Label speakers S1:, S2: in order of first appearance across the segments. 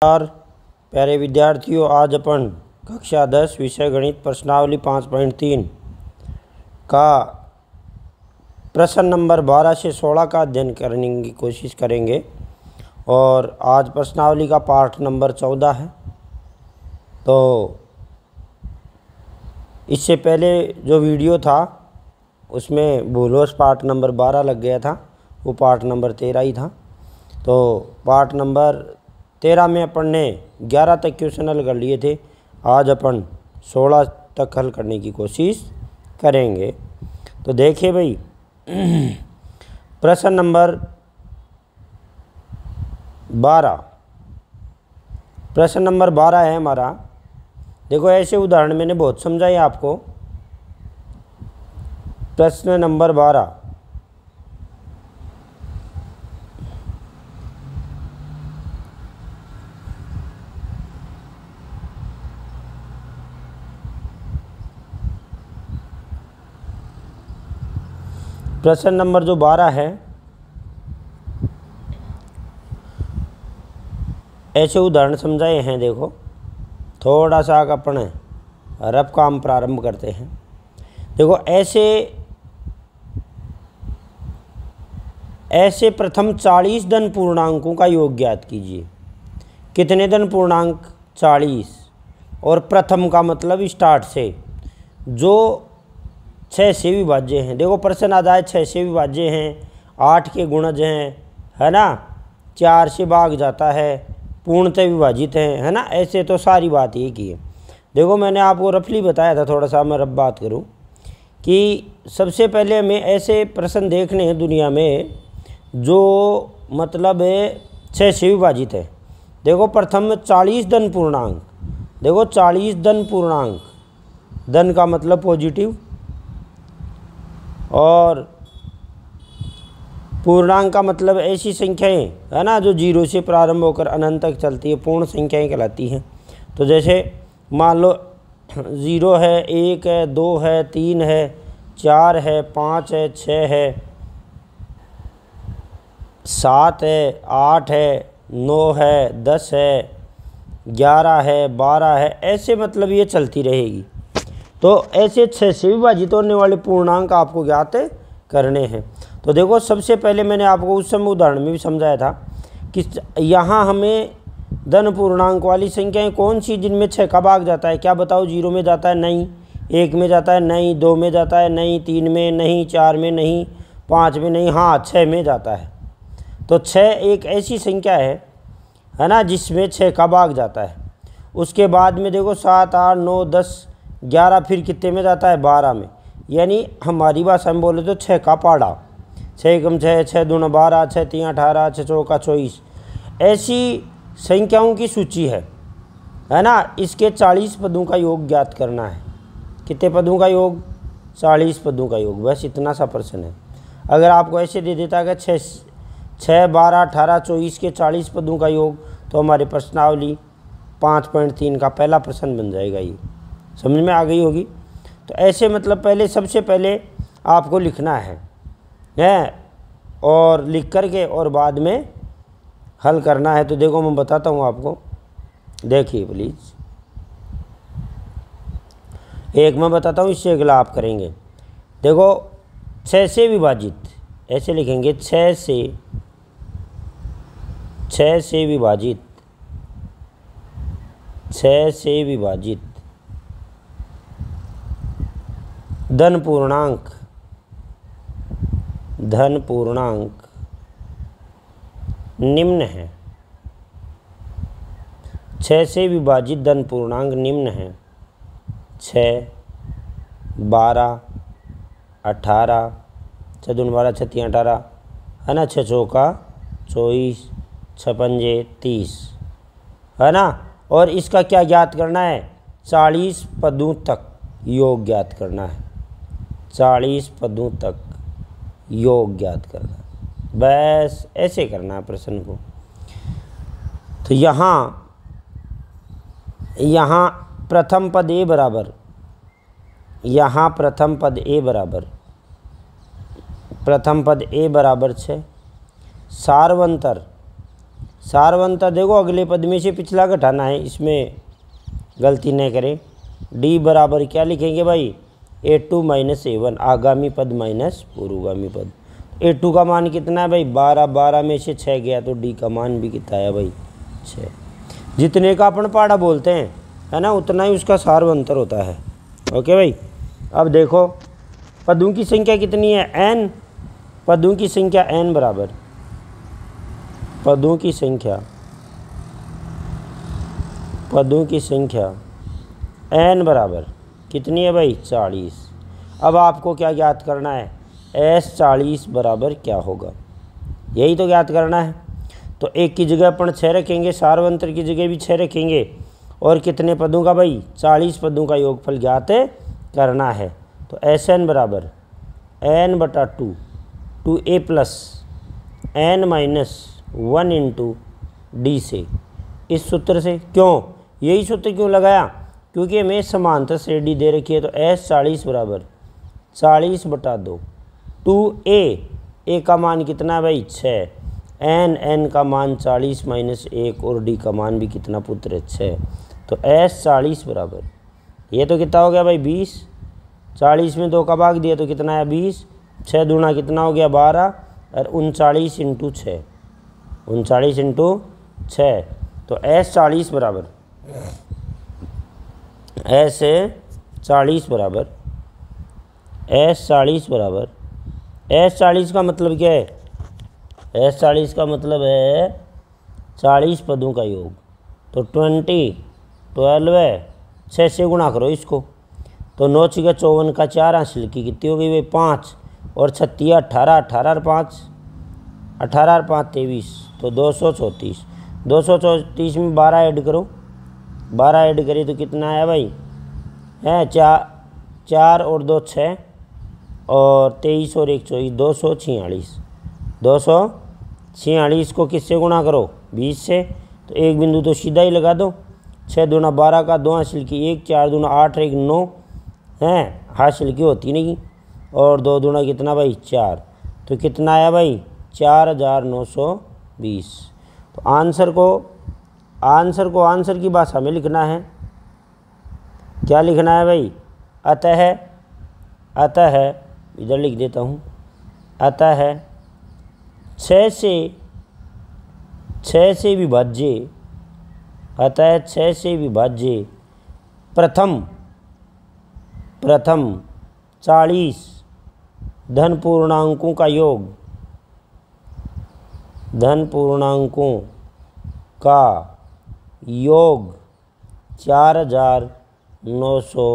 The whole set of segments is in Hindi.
S1: नमस्कार। प्यारे विद्यार्थियों, आज अपन कक्षा दस विषय गणित प्रश्नावली पाँच पॉइंट तीन का प्रश्न नंबर बारह से सोलह का अध्ययन करने की कोशिश करेंगे और आज प्रश्नावली का पाठ नंबर चौदह है। तो इससे पहले जो वीडियो था, उसमें भूलोस पार्ट नंबर बारह लग गया था, वो पार्ट नंबर तेरह ही था। तो पार्ट नंबर तेरह में अपन ने ग्यारह तक क्वेश्चन हल कर लिए थे। आज अपन सोलह तक हल करने की कोशिश करेंगे। तो देखिए भाई, प्रश्न नंबर बारह। प्रश्न नंबर बारह है हमारा। देखो, ऐसे उदाहरण मैंने बहुत समझाए आपको। प्रश्न नंबर बारह। प्रश्न नंबर जो बारह है, ऐसे उदाहरण समझाए हैं, देखो। थोड़ा सा अपन रब काम प्रारंभ करते हैं। देखो, ऐसे ऐसे प्रथम चालीस धन पूर्णांकों का योग ज्ञात कीजिए। कितने धन पूर्णांक? चालीस। और प्रथम का मतलब स्टार्ट से। जो छः से विभाज्य हैं। देखो, प्रश्न आदाय छः से विभाज्य हैं, आठ के गुणज हैं, है ना? चार से भाग जाता है, पूर्णतः विभाजित हैं, है ना? ऐसे तो सारी बात एक ही है। देखो, मैंने आपको रफली बताया था थोड़ा सा, मैं रब बात करूँ कि सबसे पहले हमें ऐसे प्रश्न देखने हैं दुनिया में जो मतलब छः से विभाजित है। देखो, प्रथम चालीस धन पूर्णांक। देखो, चालीस धन पूर्णांक। धन का मतलब पॉजिटिव और पूर्णांक का मतलब ऐसी संख्याएँ, है ना, जो ज़ीरो से प्रारंभ होकर अनंत तक चलती है, पूर्ण संख्याएँ कहलाती हैं। तो जैसे मान लो, ज़ीरो है, एक है, दो है, तीन है, चार है, पाँच है, छः है, सात है, आठ है, नौ है, दस है, ग्यारह है, बारह है, ऐसे मतलब ये चलती रहेगी। तो ऐसे छः से विभाजित होने वाले पूर्णांक आपको ज्ञात करने हैं। तो देखो, सबसे पहले मैंने आपको उस समय उदाहरण में भी समझाया था कि यहाँ हमें धन पूर्णांक वाली संख्याएँ कौन सी जिनमें छः का भाग जाता है? क्या बताओ? ज़ीरो में जाता है? नहीं। एक में जाता है? नहीं। दो में जाता है? नहीं। तीन में? नहीं। चार में? नहीं। पाँच में? नहीं। हाँ छः में जाता है। तो छः एक ऐसी संख्या है है ना, जिसमें छः का भाग जाता है। उसके बाद में देखो, सात, आठ, नौ, दस ग्यारह फिर कितने में जाता है? बारह में। यानी हमारी भाषा में बोले तो छः का पाड़ा। छः कम छः छः दूना बारह छः तीन अठारह छः चौका चौबीस। ऐसी संख्याओं की सूची है। है ना? इसके चालीस पदों का योग ज्ञात करना है। कितने पदों का योग? चालीस पदों का योग। बस इतना सा प्रश्न है। अगर आपको ऐसे दे देता कि छः छः बारह, अठारह, चौबीस के चालीस पदों का योग तो हमारी प्रश्नावली पाँच पॉइंट तीन का पहला प्रश्न बन जाएगा ये। समझ में आ गई होगी? तो ऐसे मतलब पहले, सबसे पहले आपको लिखना है, हैं? और लिख कर के और बाद में हल करना है। तो देखो, मैं बताता हूँ आपको। देखिए प्लीज़ एक मैं बताता हूँ, इससे अगला आप करेंगे। देखो छः से विभाजित, ऐसे लिखेंगे छः से छः से विभाजित छः से विभाजित। धन पूर्णांक धन पूर्णांक निम्न है। छः से विभाजित धन पूर्णांक निम्न है। छः बारह, अठारह चौदह बारह छत्तीस, अठारह, है ना? छः चौका चौबीस छपंजे तीस, है ना? और इसका क्या ज्ञात करना है? चालीस पदों तक योग ज्ञात करना है। चालीस पदों तक योग ज्ञात करना। बस ऐसे करना है प्रश्न को। तो यहाँ यहाँ प्रथम पद ए बराबर, यहाँ प्रथम पद ए बराबर, प्रथम पद ए बराबर छः। सार्वंतर सारवंता देखो अगले पद में से पिछला घटाना है, इसमें गलती नहीं करें। डी बराबर क्या लिखेंगे भाई? A two minus A one आगामी पद माइनस पूर्वगामी पद। ए टू का मान कितना है भाई? बारह बारह में से छः गया तो डी का मान भी कितना है भाई? छः जितने का अपन पाड़ा बोलते हैं, है ना? उतना ही उसका सार्वंतर होता है। ओके भाई? अब देखो, पदों की संख्या कितनी है? एन पदों की संख्या एन बराबर। पदों की संख्या। पदों की संख्या एन बराबर। कितनी है भाई? चालीस। अब आपको क्या ज्ञात करना है? एस चालीस बराबर क्या होगा? यही तो ज्ञात करना है। तो एक की जगह अपन छः रखेंगे, सार्वंतर की जगह भी छः रखेंगे। और कितने पदों का भाई? चालीस पदों का योगफल ज्ञात करना है। तो एस एन बराबर, एन बटा two two A plus, N minus one into D से। इस सूत्र से क्यों? यही सूत्र क्यों लगाया? क्योंकि हमें समांतर श्रेणी दे रखी है तो एस चालीस बराबर, चालीस बटा दो। टू ए ए का मान कितना है भाई? छः। एन एन का मान चालीस माइनस एक और डी का मान भी कितना पुत्र है? छः। तो एस चालीस बराबर, ये तो कितना हो गया भाई? बीस। चालीस में दो का भाग दिया तो कितना है बीस। छः दूना कितना हो गया? बारह। और उनचालीस इंटू छः। उनचालीस इंटू छः। तो एस चालीस बराबर। एस चालीस बराबर, एस चालीस बराबर। एस चालीस का मतलब क्या है? एस चालीस का मतलब है चालीस पदों का योग। तो ट्वेंटी, ट्वेल्व है छः से गुणा करो इसको। तो नौ छिका चौवन का चार हासिल की कितनी हो गई भाई? पाँच। और छत्तीस, अठारह अठारह और पाँच। अठारह और पाँच तेईस तो दो सौ चौंतीस। दो सौ चौंतीस में बारह ऐड करो। बारह ऐड करिए तो कितना है भाई? है, चार चार और दो छः और तेईस और एक चौबीस दो सौ छियालीस। दो सौ छियालीस को किससे गुणा करो? बीस से। तो एक बिंदु तो सीधा ही लगा दो। छः दूना बारह का दो हासिल की एक, चार दूना आठ, एक नौ, हैं, हासिल की होती नहीं। और दो दूना कितना भाई? चार। तो कितना आया भाई? चार हज़ार नौ सौ बीस। तो आंसर को आंसर को आंसर की भाषा में लिखना है। क्या लिखना है भाई? अतः है अतः है इधर लिख देता हूँ। अतः, छः से छः से विभाज्य, अतः छः से विभाज्य, प्रथम प्रथम, चालीस, धन पूर्णांकों का योग, धन पूर्णांकों का योग चार हज़ार नौ सौ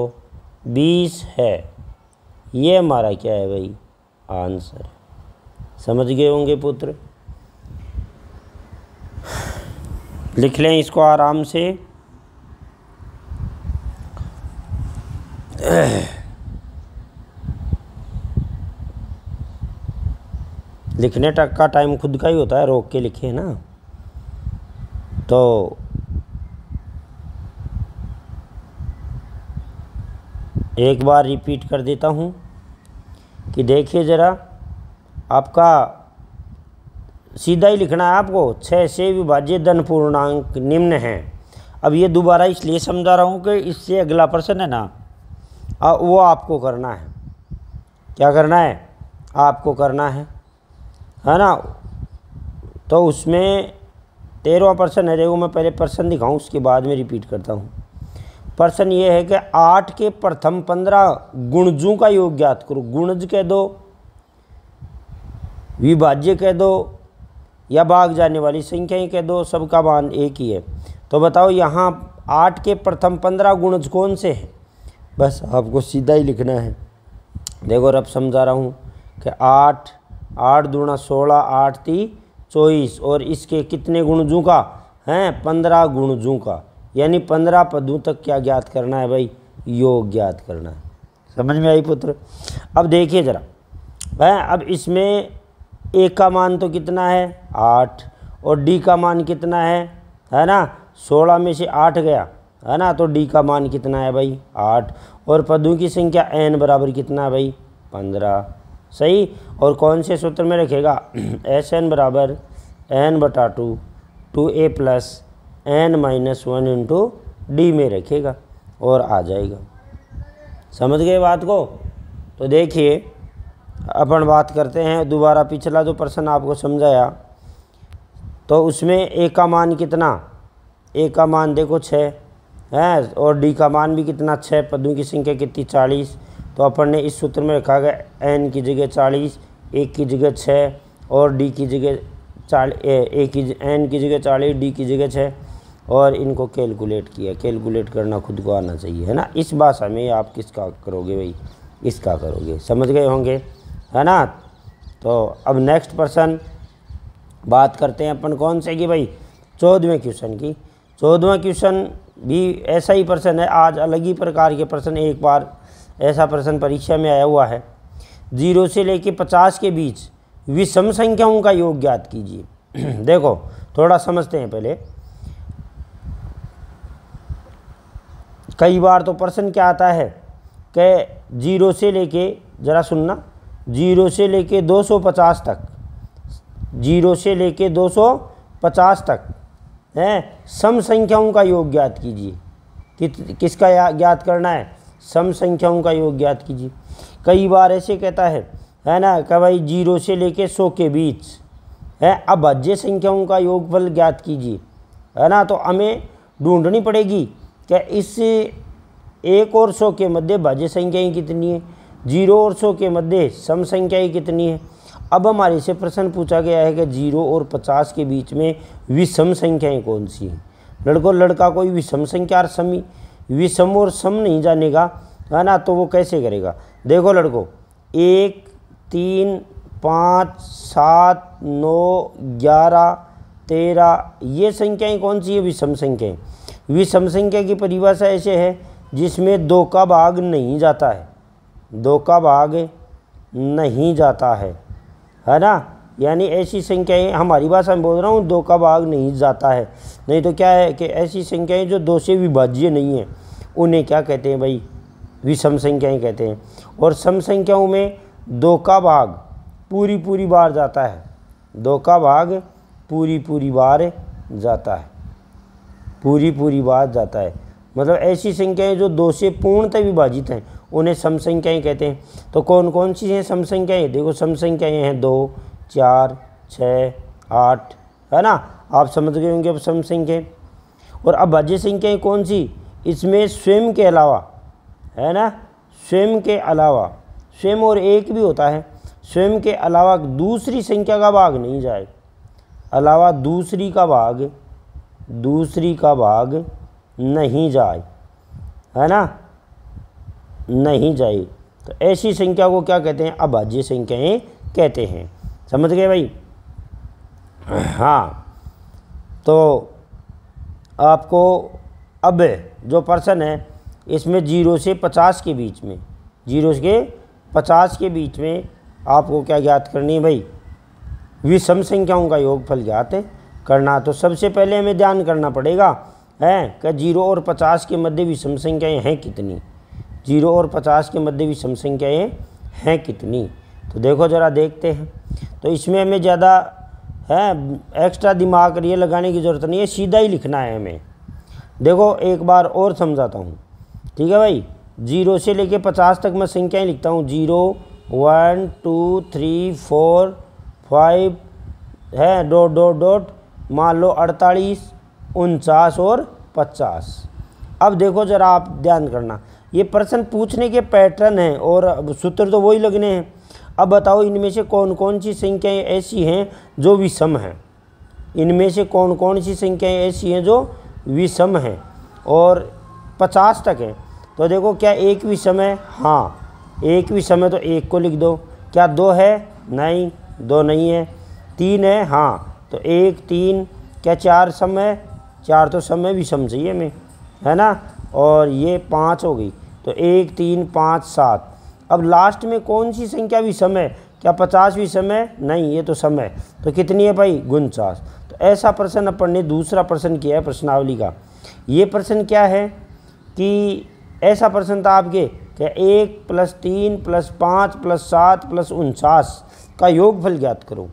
S1: बीस है। ये हमारा क्या है भाई? आंसर। समझ गए होंगे पुत्र? लिख लें इसको आराम से। लिखने तक का टाइम खुद का ही होता है, रोक के लिखे ना। तो एक बार रिपीट कर देता हूँ कि देखिए ज़रा आपका सीधा ही लिखना है आपको छः से विभाज्य धन पूर्णांक निम्न है। अब ये दोबारा इसलिए समझा रहा हूँ कि इससे अगला प्रश्न है ना आ, वो आपको करना है। क्या करना है? आपको करना है। है ना? तो उसमें तेरहवा प्रश्न है देखो मैं पहले प्रश्न दिखाऊँ उसके बाद में रिपीट करता हूँ। प्रश्न ये है कि आठ के प्रथम पंद्रह गुणजों का योग ज्ञात करो। गुणज कह दो, विभाज्य कह दो, या भाग जाने वाली संख्या ही कह दो, सबका मान एक ही है। तो बताओ यहाँ आठ के प्रथम पंद्रह गुणज कौन से हैं? बस आपको सीधा ही लिखना है। देखो अब समझा रहा हूँ कि आठ आठ दूना सोलह, आठ ती चौबीस, और इसके कितने गुणजों का? हैं, पंद्रह गुणजों का। यानी पंद्रह पदों तक क्या ज्ञात करना है भाई? योग ज्ञात करना है। समझ में आई पुत्र? अब देखिए ज़रा। है, अब इसमें ए का मान तो कितना है? आठ। और डी का मान कितना है? है ना? सोलह में से आठ गया। है ना? तो डी का मान कितना है भाई? आठ। और पदों की संख्या एन बराबर कितना है भाई? पंद्रह। सही? और कौन से सूत्र में रखेगा? एस एन बराबर एन बटा two two A plus N minus one into D में रखेगा और आ जाएगा। समझ गए बात को? तो देखिए, अपन बात करते हैं, दोबारा पिछला जो प्रश्न आपको समझाया तो उसमें ए का मान कितना? ए का मान देखो छः है? और डी का मान भी कितना? छः पदों की संख्या कितनी? चालीस। तो अपन ने इस सूत्र में रखा गया एन की जगह चालीस एक की जगह छः और डी की जगह चाल, ए की एन की जगह चालीस डी की जगह छः और इनको कैलकुलेट किया। कैलकुलेट करना खुद को आना चाहिए, है ना? इस भाषा में आप किसका करोगे भाई? इसका करोगे। समझ गए होंगे? है ना? तो अब नेक्स्ट पर्सन बात करते हैं अपन कौन से की भाई? चौदहवें क्वेश्चन की। चौदहवा क्वेश्चन भी ऐसा ही प्रश्न है, आज अलग ही प्रकार के प्रश्न एक बार ऐसा प्रश्न परीक्षा में आया हुआ है। ज़ीरो से लेके पचास के बीच विषम संख्याओं का योग ज्ञात कीजिए। देखो, थोड़ा समझते हैं पहले। कई बार तो प्रश्न क्या आता है कि ज़ीरो से लेके ज़रा सुनना ज़ीरो से लेके 250 तक ज़ीरो से लेके 250 तक है? सम संख्याओं का योग ज्ञात कीजिए। कि, किसका ज्ञात करना है? सम संख्याओं का योग ज्ञात कीजिए। कई बार ऐसे कहता है है ना कि भाई ज़ीरो से लेके सौ के बीच है? अभाज्य संख्याओं का योगफल ज्ञात कीजिए। है ना तो हमें ढूंढनी पड़ेगी क्या इस एक और सौ के मध्य भाज्य संख्याएँ कितनी है? ज़ीरो और सौ के मध्य सम संख्याएँ कितनी है? अब हमारे से प्रश्न पूछा गया है कि ज़ीरो और पचास के बीच में विषम संख्याएँ कौन सी हैं? लड़कों, लड़का कोई विषम संख्या और समी, विषम और सम नहीं जानेगा, है ना? तो वो कैसे करेगा? देखो लड़को, एक, तीन, पाँच, सात, नौ, ग्यारह, तेरह, ये संख्याएँ कौन सी है? विषम संख्याएँ। विषम संख्या की परिभाषा ऐसे है, जिसमें दो का भाग नहीं जाता है। दो का भाग नहीं जाता है। है ना? यानी ऐसी संख्याएँ, हमारी भाषा में बोल रहा हूँ, दो का भाग नहीं जाता है। नहीं तो क्या है कि ऐसी संख्याएँ जो दो से विभाज्य नहीं हैं, उन्हें क्या कहते हैं भाई? विषम संख्याएँ कहते हैं। और सम संख्याओं में दो का भाग पूरी पूरी बार जाता है। दो का भाग पूरी पूरी बार जाता है। पूरी पूरी बार जाता है। मतलब ऐसी संख्याएँ जो दो से पूर्णतः विभाजित हैं, उन्हें सम संख्याएँ कहते हैं। तो कौन कौन सी हैं सम संख्याएँ देखो सम संख्याएँ हैं दो, चार छः आठ, है ना? आप समझ गए होंगे अब सम संख्याएँ और अब भाज्य संख्याएँ कौन सी? इसमें स्वयं के अलावा, है ना? स्वयं के अलावा, स्वयं और एक भी होता है। स्वयं के अलावा दूसरी संख्या का भाग नहीं जाए। अलावा दूसरी का भाग दूसरी का भाग नहीं जाए। है ना? नहीं जाए। तो ऐसी संख्या को क्या कहते हैं? अभाज्य संख्याएँ कहते हैं। समझ गए भाई? हाँ। तो आपको अब जो पर्सन है, इसमें ज़ीरो से पचास के बीच में, ज़ीरो के पचास के बीच में आपको क्या ज्ञात करनी है भाई? विषम संख्याओं का योगफल ज्ञात है। करना तो सबसे पहले हमें ध्यान करना पड़ेगा, है? कि ज़ीरो और पचास के मध्य विषम संख्याएँ हैं कितनी? ज़ीरो और पचास के मध्य विषम संख्याएँ हैं कितनी? तो देखो ज़रा, देखते हैं। तो इसमें हमें ज़्यादा, है एक्स्ट्रा दिमाग ये लगाने की ज़रूरत नहीं है, सीधा ही लिखना है हमें। देखो, एक बार और समझाता हूँ। ठीक है भाई? ज़ीरो से लेके पचास तक मैं संख्याएँ लिखता हूँ। Zero, one, two, three, four, five, है, डॉट डॉट डॉट मान लो अड़तालीस, उनचास और पचास। अब देखो ज़रा आप ध्यान करना। ये प्रश्न पूछने के पैटर्न हैं और सूत्र तो वही लगने हैं। अब बताओ इनमें से कौन कौन सी संख्याएँ ऐसी हैं जो विषम हैं? इनमें से कौन कौन सी संख्याएँ ऐसी हैं जो विषम हैं? और पचास तक हैं। तो देखो क्या एक विषम है? हाँ एक विषम है तो एक को लिख दो। क्या दो है? नहीं, दो नहीं है। तीन है? हाँ तो एक, तीन, क्या चार सम है चार तो सम है विषम चाहिए हमें है ना? और ये पाँच हो गई। तो एक, तीन, पाँच, सात। अब लास्ट में कौन सी संख्या भी है क्या पचास भी समय? नहीं, ये तो समय। तो कितनी है भाई? उनचास। तो ऐसा प्रश्न अपन ने दूसरा प्रश्न किया है प्रश्नावली का। ये प्रश्न क्या है कि ऐसा प्रश्न था आपके क्या एक प्लस तीन प्लस पाँच प्लस सात प्लस उनचास का योगफल ज्ञात करो।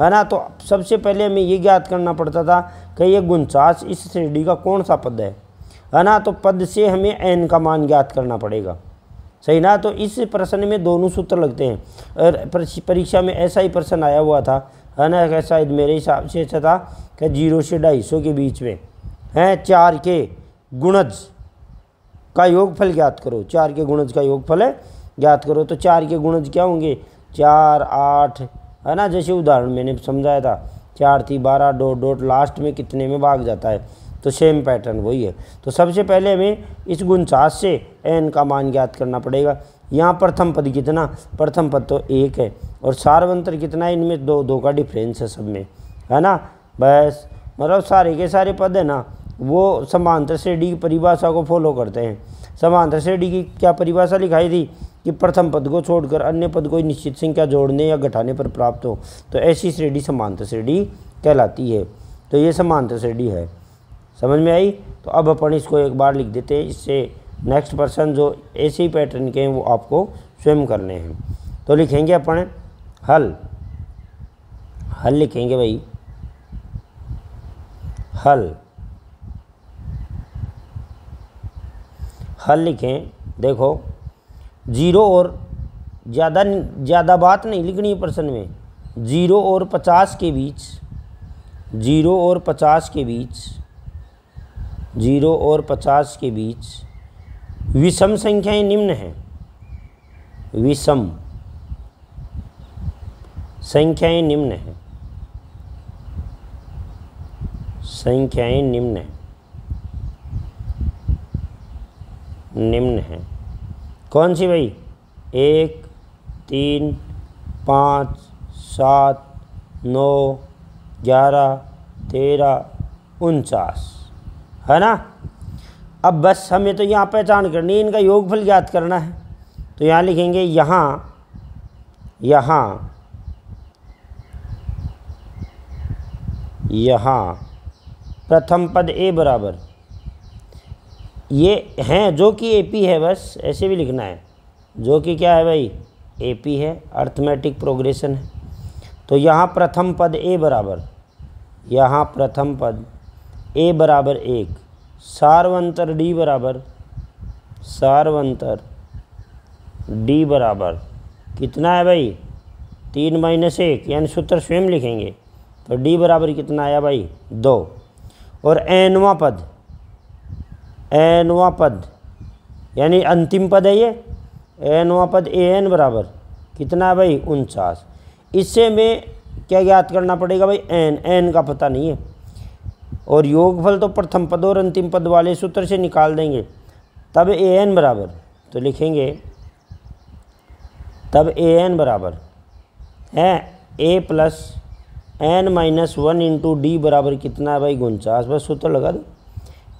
S1: है ना? तो सबसे पहले हमें ये ज्ञात करना पड़ता था कि ये गुंचास इस श्रेणी का कौन सा पद है है ना? तो पद से हमें एन का मान ज्ञात करना पड़ेगा। सही ना? तो इस प्रश्न में दोनों सूत्र लगते हैं। और परीक्षा में ऐसा ही प्रश्न आया हुआ था, है ना? शायद मेरे हिसाब से ऐसा था कि ज़ीरो से ढाई सौ के बीच में, हैं? चार के गुणज का योगफल ज्ञात करो। चार के गुणज का योगफल है, ज्ञात करो। तो चार के गुणज क्या होंगे? चार, आठ है ना? जैसे उदाहरण मैंने समझाया था, चार थी, बारह, डॉट डॉट लास्ट में कितने में भाग जाता है। तो सेम पैटर्न वही है। तो सबसे पहले हमें इस गुणचास से एन का मान ज्ञात करना पड़ेगा। यहाँ प्रथम पद कितना? प्रथम पद तो एक है। और सार्वंतर कितना है? इनमें दो दो का डिफरेंस है सब में। है ना? बस। मतलब सारे के सारे पद है ना, वो समांतर श्रेणी की परिभाषा को फॉलो करते हैं। समांतर श्रेणी की क्या परिभाषा लिखाई थी? कि प्रथम पद को छोड़कर अन्य पद को निश्चित संख्या जोड़ने या घटाने पर प्राप्त हो। तो ऐसी श्रेणी समांतर श्रेणी कहलाती है। तो ये समांतर श्रेणी है। समझ में आई? तो अब अपन इसको एक बार लिख देते हैं। इससे नेक्स्ट पर्सन जो ऐसे ही पैटर्न के हैं, वो आपको स्वयं करने हैं। तो लिखेंगे अपन हल। हल लिखेंगे भाई। हल। हल लिखें। देखो। ज़ीरो और ज़्यादा ज़्यादा बात नहीं लिखनी है प्रश्न में। ज़ीरो और पचास के बीच, ज़ीरो और पचास के बीच, ज़ीरो और पचास के बीच विषम संख्याएँ निम्न हैं। विषम संख्याएँ निम्न हैं। संख्याएँ निम्न हैं। निम्न हैं। कौन सी भाई? एक, तीन, पाँच, सात, नौ, ग्यारह, तेरह, उनचास। है ना? अब बस हमें तो यहाँ पहचान करनी है, इनका योगफल ज्ञात करना है। तो यहाँ लिखेंगे यहाँ यहाँ यहाँ, प्रथम पद ए बराबर। ये हैं, जो कि एपी है, बस ऐसे भी लिखना है। जो कि क्या है भाई? एपी है अर्थमेटिक प्रोग्रेशन है। तो यहाँ प्रथम पद ए बराबर। यहाँ प्रथम पद ए बराबर एक। सार्वंतर डी बराबर। सार्वंतर डी बराबर। कितना है भाई? तीन माइनस एक, यानी सूत्र स्वयं लिखेंगे। तो डी बराबर कितना आया भाई? दो। और एनवा पद। एनवा पद, यानी अंतिम पद है ये एनवा पद, ए एन बराबर, कितना भाई? उनचास। इससे में क्या ज्ञात करना पड़ेगा भाई? एन एन का पता नहीं है। और योगफल तो प्रथम पद और अंतिम पद वाले सूत्र से निकाल देंगे। तब ए एन बराबर तो लिखेंगे, तब ए एन बराबर, है? A plus N minus one into D बराबर कितना है भाई? उनचास। बस सूत्र लगा दो।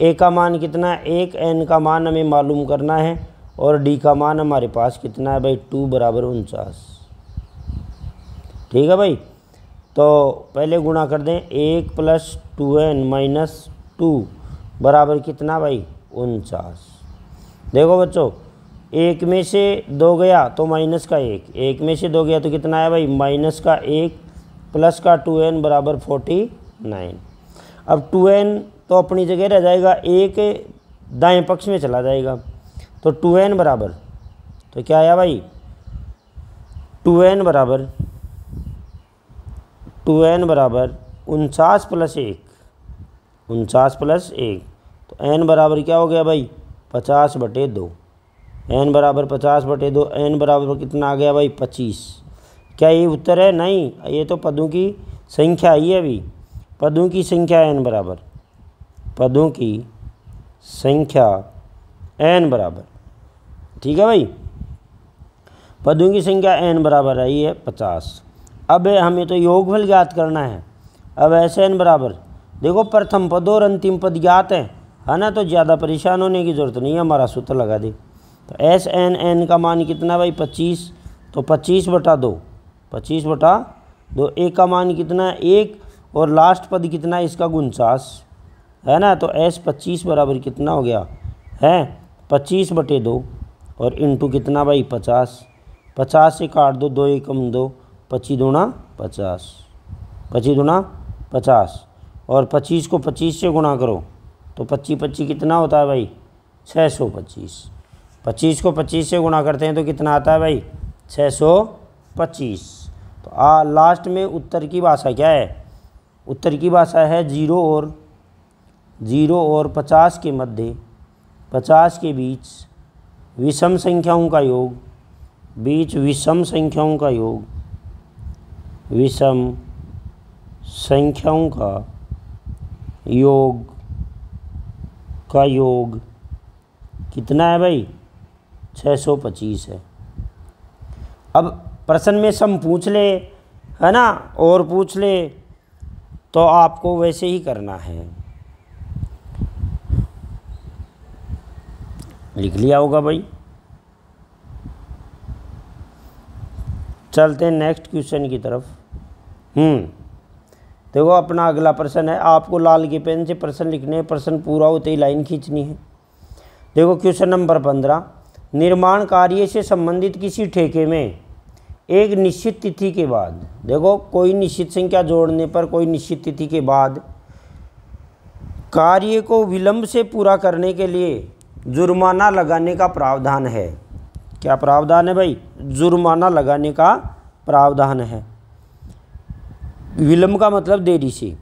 S1: ए का मान कितना है? एक एन का मान हमें मालूम करना है और डी का मान हमारे पास कितना है भाई? टू बराबर उनचास। ठीक है भाई? तो पहले गुणा कर दें। एक plus two N minus two बराबर कितना भाई? उनचास। देखो बच्चों, एक में से दो गया तो माइनस का एक। एक में से दो गया तो कितना है भाई? माइनस का एक प्लस का टू एन बराबर फोर्टी नाइन। अब टू एन तो अपनी जगह रह जाएगा, एक दाएँ पक्ष में चला जाएगा। तो टू एन बराबर। तो क्या आया भाई? टू एन बराबर। टू एन बराबर उनचास प्लस एक। उनचास प्लस एक। तो एन बराबर क्या हो गया भाई? पचास बटे दो। एन बराबर पचास बटे दो, एन बराबर कितना आ गया भाई? पच्चीस। क्या ये उत्तर है? नहीं, ये तो पदों की संख्या ही है अभी। पदों की संख्या एन बराबर। पदों की संख्या एन बराबर। ठीक है भाई? पदों की संख्या एन बराबर आई है पचास। अब हमें तो योगफल ज्ञात करना है। अब ऐसे एन बराबर। देखो, प्रथम पद और अंतिम पद ज्ञात है। है ना? तो ज़्यादा परेशान होने की ज़रूरत नहीं है, हमारा सूत्र लगा दे। तो एस एन एन का मान कितना भाई? पच्चीस। तो पच्चीस बटा दो। पच्चीस बटा दो। एक का मान कितना? एक। और लास्ट पद कितना इसका उनचास है ना? तो एस पच्चीस बराबर कितना हो गया? है? पच्चीस बटे दो और इंटू कितना भाई? पचास। पचास से काट दो दो एक कम दो, पच्चीस दूना पचास। पच्चीस गुना पचास। और पच्चीस को पच्चीस से गुणा करो तो पच्चीस पच्चीस कितना होता है भाई? छः सौ पच्चीस। पच्चीस को पच्चीस से गुणा करते हैं तो कितना आता है भाई? छः सौ पच्चीस। तो आ लास्ट में उत्तर की भाषा क्या है? उत्तर की भाषा है ज़ीरो और ज़ीरो और पचास के मध्य, पचास के बीच विषम संख्याओं का योग, बीच विषम संख्याओं का योग, विषम संख्याओं का योग का योग कितना है भाई? 625 है। अब प्रश्न में सम पूछ ले, है ना? और पूछ ले तो आपको वैसे ही करना है। लिख लिया होगा भाई। चलते हैं नेक्स्ट क्वेश्चन की तरफ़। हम्म देखो अपना अगला प्रश्न है, आपको लाल के पेन से प्रश्न लिखने प्रश्न पूरा होते ही लाइन खींचनी है। देखो क्वेश्चन नंबर पंद्रह, निर्माण कार्य से संबंधित किसी ठेके में एक निश्चित तिथि के बाद, देखो कोई निश्चित संख्या जोड़ने पर कोई निश्चित तिथि के बाद, कार्य को विलंब से पूरा करने के लिए जुर्माना लगाने का प्रावधान है। क्या प्रावधान है भाई? जुर्माना लगाने का प्रावधान है। विलम्ब का मतलब देरी से।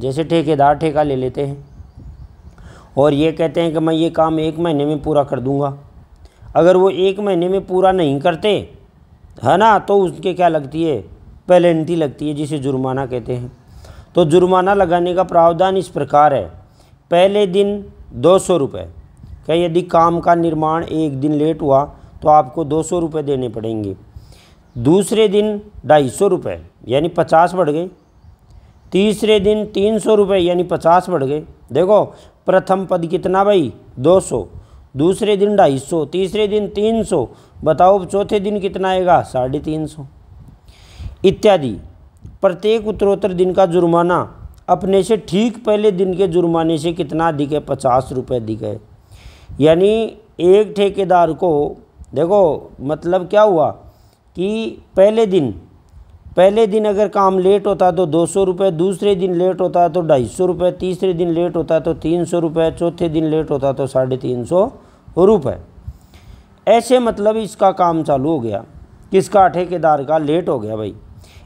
S1: जैसे ठेकेदार ठेका ले लेते हैं। और ये कहते हैं कि मैं ये काम एक महीने में पूरा कर दूँगा। अगर वो एक महीने में पूरा नहीं करते, है ना तो उसके क्या लगती है? पेलेंटी लगती है जिसे जुर्माना कहते हैं। तो जुर्माना लगाने का प्रावधान इस प्रकार है। पहले दिन दो सौ रुपये क्या यदि काम का निर्माण एक दिन लेट हुआ तो आपको दो सौ रुपये देने पड़ेंगे। दूसरे दिन ढाई सौ रुपये यानी पचास बढ़ गए। तीसरे दिन तीन सौ रुपये यानी पचास बढ़ गए। देखो, प्रथम पद कितना भाई? दो सौ। दूसरे दिन ढाई सौ, तीसरे दिन तीन सौ। बताओ चौथे दिन कितना आएगा? साढ़े तीन सौ। इत्यादि। प्रत्येक उत्तरोत्तर दिन का जुर्माना अपने से ठीक पहले दिन के जुर्माने से कितना अधिक है? पचास रुपये अधिक है। यानी एक ठेकेदार को, देखो मतलब क्या हुआ कि पहले दिन पहले दिन अगर काम लेट होता तो दो सौ रुपये दूसरे दिन लेट होता तो ढाई सौ रुपये तीसरे दिन लेट होता तो तीन सौ रुपये चौथे दिन लेट होता तो साढ़े तीन सौ रुपये ऐसे मतलब इसका काम चालू हो गया, किसका? ठेकेदार का लेट हो गया भाई।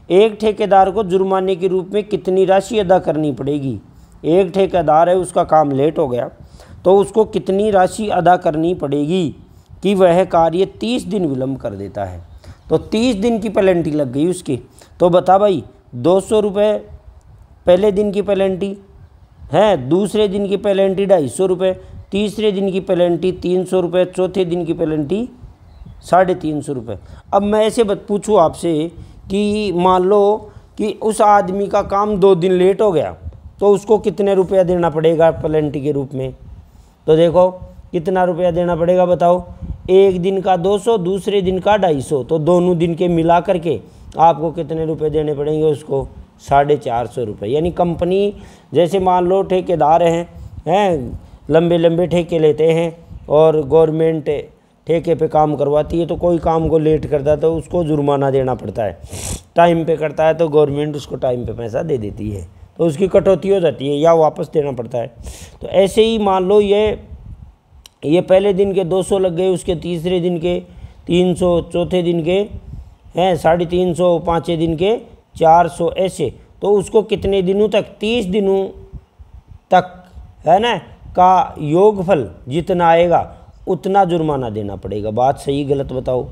S1: एक ठेकेदार को जुर्माने के रूप में कितनी राशि अदा करनी पड़ेगी? एक ठेकेदार है, उसका काम लेट हो गया। तो उसको कितनी राशि अदा करनी पड़ेगी कि वह कार्य तीस दिन विलम्ब कर देता है। तो तीस दिन की पेलेंटी लग गई उसकी। तो बता भाई, दो सौ रुपये पहले दिन की पेलेंटी है, दूसरे दिन की पेलेंटी ढाई सौ रुपये तीसरे दिन की पेलेंटी तीन सौ रुपये चौथे दिन की पेलेंटी साढ़े तीन सौ रुपये अब मैं ऐसे पूछूँ आपसे कि मान लो कि उस आदमी का काम दो दिन लेट हो गया तो उसको कितने रुपया देना पड़ेगा पेलेंटी के रूप में? तो देखो, कितना रुपया देना पड़ेगा बताओ? एक दिन का 200 दूसरे दिन का 250 तो दोनों दिन के मिला करके आपको कितने रुपए देने पड़ेंगे उसको? साढ़े चार सौ रुपये। यानी कंपनी जैसे मान लो ठेकेदार हैं हैं लंबे लंबे ठेके लेते हैं और गवर्नमेंट ठेके पे काम करवाती है तो कोई काम को लेट करता है तो उसको जुर्माना देना पड़ता है। टाइम पे करता है तो गवर्नमेंट उसको टाइम पे पैसा दे देती है। तो उसकी कटौती हो जाती है या वापस देना पड़ता है। तो ऐसे ही मान लो ये ये पहले दिन के 200 लग गए, उसके तीसरे दिन के 300 चौथे दिन के, हैं, साढ़े तीन सौ, पाँचवें दिन के 400 ऐसे। तो उसको कितने दिनों तक? 30 दिनों तक, है ना, का योगफल जितना आएगा, उतना जुर्माना देना पड़ेगा। बात सही, गलत बताओ।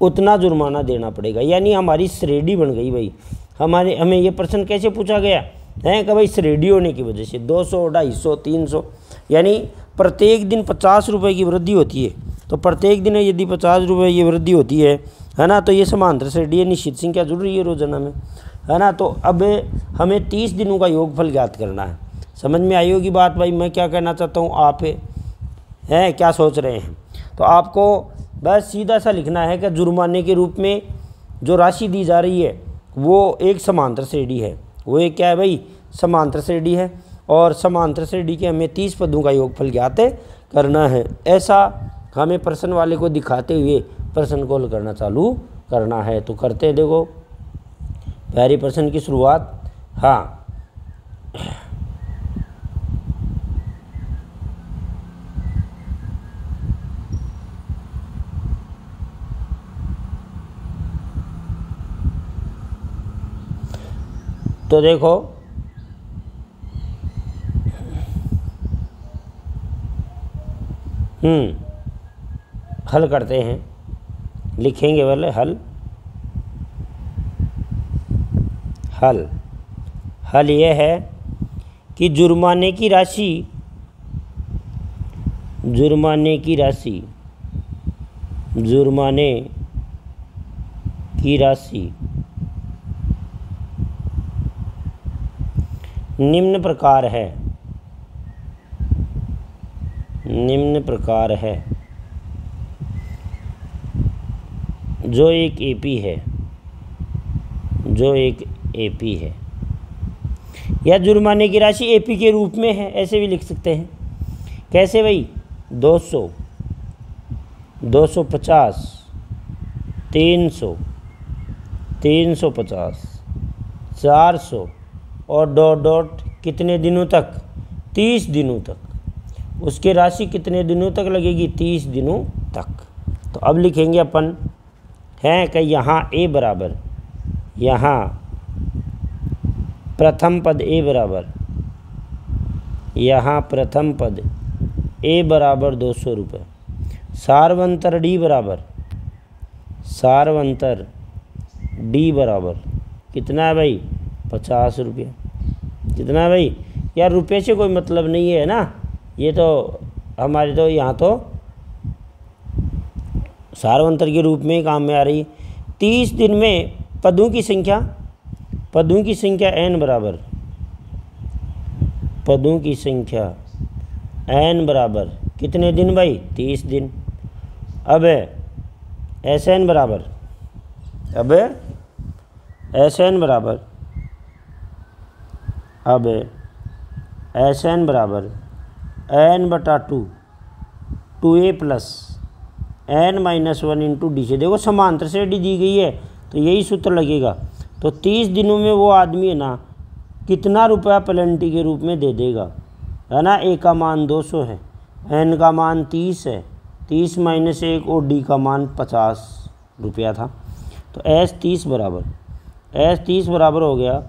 S1: उतना जुर्माना देना पड़ेगा। यानी हमारी श्रेणी बन गई भाई। हमारे, हमें ये प्रश्न कैसे पूछा गया? है कि भाई इस श्रेणी होने की वजह से दो सौ, ढाई सौ, तीन सौ, यानी प्रत्येक दिन पचास रुपये की वृद्धि होती है। तो प्रत्येक दिन यदि पचास रुपये की वृद्धि होती है है ना तो ये समांतर से श्रेणी निश्चित संख्या जुड़ रही है रोज़ाना में? है ना तो अब हमें तीस दिनों का योगफल ज्ञात करना है। समझ में आई होगी बात? भाई मैं क्या कहना चाहता हूँ? आप हैं, क्या सोच रहे हैं? तो आपको बस सीधा सा लिखना है कि जुर्माने के रूप में जो राशि दी जा रही है वो एक समांतर श्रेणी है। वो एक क्या है भाई? समांतर श्रेणी है और समांतर श्रेणी के हमें तीस पदों का योगफल ज्ञात करना है। ऐसा हमें प्रश्न वाले को दिखाते हुए प्रश्न को करना चालू करना है। तो करते देखो, पहली प्रश्न की शुरुआत। हाँ। तो देखो। हम्म हल करते हैं। लिखेंगे वाले हल। हल। हल ये है कि जुर्माने की राशि, जुर्माने की राशि, जुर्माने की राशि। निम्न प्रकार है। निम्न प्रकार है। जो एक एपी है, जो एक एपी है। या जुर्माने की राशि एपी के रूप में है, ऐसे भी लिख सकते हैं। कैसे भाई? 200 250 300 350 400 और डॉट डॉट कितने दिनों तक? तीस दिनों तक। उसकी राशि कितने दिनों तक लगेगी? तीस दिनों तक। तो अब लिखेंगे अपन, हैं कि यहाँ ए बराबर, यहाँ प्रथम पद ए बराबर, यहाँ प्रथम पद ए बराबर दो सौ रुपये, सार्वंतर डी बराबर, सार्वंतर डी बराबर, कितना है भाई? पचास रुपये। कितना भाई, यार रुपये से कोई मतलब नहीं है ना? ये तो हमारे तो यहाँ तो सार्वंतर के रूप में काम में आ रही। तीस दिन में पदों की संख्या, पदों की संख्या एन बराबर। पदों की संख्या एन बराबर। कितने दिन भाई? तीस दिन। अब एस एन बराबर। अब एस एन बराबर। अब एस एन बराबर एन बटा two two A plus N minus one into D से। देखो समांतर से डी दी गई है तो यही सूत्र लगेगा। तो तीस दिनों में वो आदमी है ना, कितना रुपया पेनल्टी के रूप में दे देगा? है ना ए का मान दो सौ है एन का मान तीस है, तीस माइनस एक और डी का मान पचास रुपया था। तो एस तीस बराबर एस तीस बराबर हो गया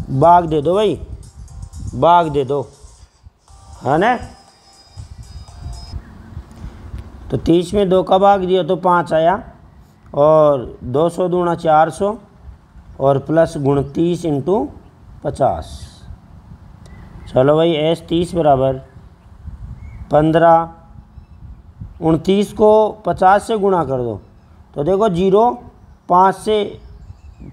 S1: बाग दे दो भाई, बाग दे दो। है ना? तो तीस में दो का भाग दिया तो पाँच आया, और दो सौ दूना चार सौ, और प्लस गुण तीस इंटू पचास। चलो भाई, एस तीस बराबर, पंद्रह, उनतीस को पचास से गुणा कर दो। तो देखो, ज़ीरो, पाँच से